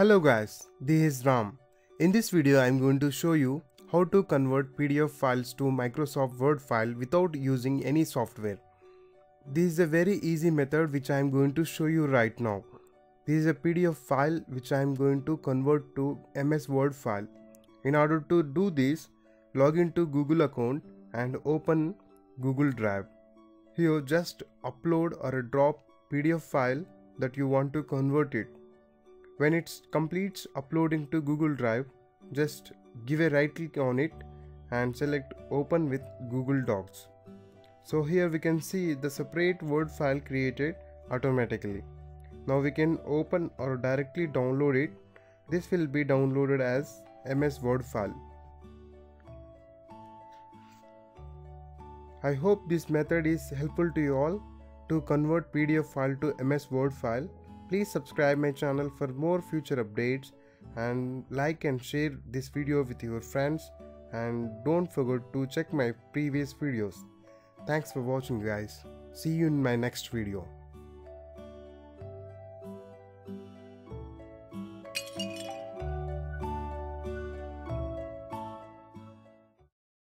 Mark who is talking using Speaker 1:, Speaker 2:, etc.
Speaker 1: Hello guys, this is Ram. In this video I am going to show you how to convert PDF files to Microsoft Word file without using any software. This is a very easy method which I am going to show you right now. This is a PDF file which I am going to convert to MS Word file. In order to do this, log into Google account and open Google Drive. Here just upload or drop PDF file that you want to convert it. When it completes uploading to Google Drive, just give a right click on it and select open with Google Docs. So here we can see the separate Word file created automatically. Now we can open or directly download it. This will be downloaded as MS Word file. I hope this method is helpful to you all to convert PDF file to MS Word file. Please subscribe my channel for more future updates and like and share this video with your friends and don't forget to check my previous videos. Thanks for watching guys. See you in my next video.